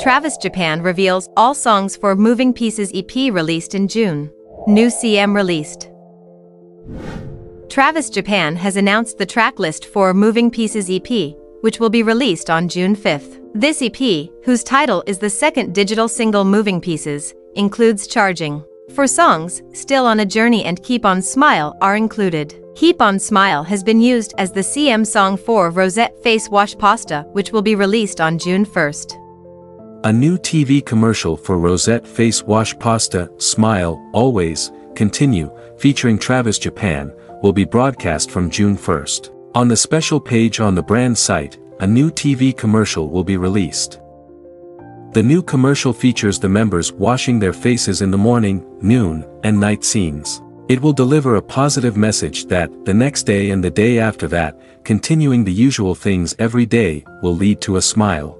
Travis Japan reveals all songs for Moving Pieces EP released in June. New CM released. Travis Japan has announced the track list for Moving Pieces EP, which will be released on June 5th. This EP, whose title is the second digital single Moving Pieces, includes Charging. Four songs, Still on a Journey and Keep on Smile are included. Keep on Smile has been used as the CM song for Rosette Face Wash Pasta, which will be released on June 1st. A new TV commercial for Rosette Face Wash Pasta, Smile, Always, Continue, featuring Travis Japan, will be broadcast from June 1st. On the special page on the brand site, a new TV commercial will be released. The new commercial features the members washing their faces in the morning, noon, and night scenes. It will deliver a positive message that, the next day and the day after that, continuing the usual things every day, will lead to a smile.